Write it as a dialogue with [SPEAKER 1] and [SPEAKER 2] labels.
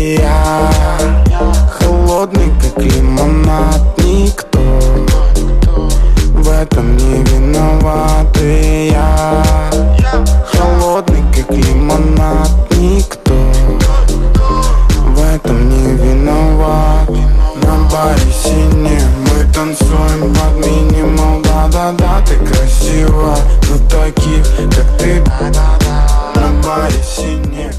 [SPEAKER 1] я. Холодный, как лимонад, никто В этом не виноват и я. Холодный, как лимонад, никто В этом не виноват. На баре синий мы танцуем под минимал Да-да-да, ты красива, но таких, как ты. На баре синий